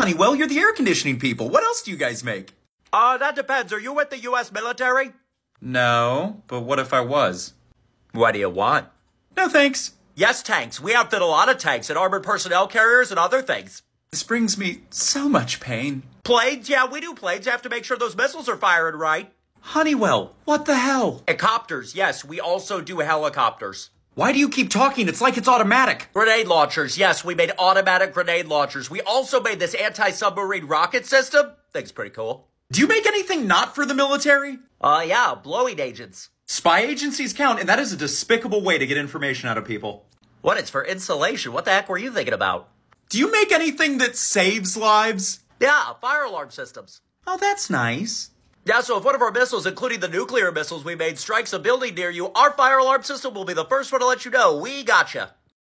Honeywell. You're the air conditioning people. What else do you guys make? Uh, that depends. Are you with the U.S. military? No, but what if I was? What do you want? No thanks. Yes, tanks. We outfit a lot of tanks and armored personnel carriers and other things. This brings me so much pain. Planes? Yeah, we do planes. You have to make sure those missiles are firing right. Honeywell, what the hell? Helicopters. Yes, we also do helicopters. Why do you keep talking? It's like it's automatic. Grenade launchers. Yes, we made automatic grenade launchers. We also made this anti-submarine rocket system. Thing's pretty cool. Do you make anything not for the military? Uh, yeah, blowing agents. Spy agencies count, and that is a despicable way to get information out of people. What? It's for insulation. What the heck were you thinking about? Do you make anything that saves lives? Yeah, fire alarm systems. Oh, that's nice. Yeah, so if one of our missiles, including the nuclear missiles we made, strikes a building near you, our fire alarm system will be the first one to let you know we gotcha.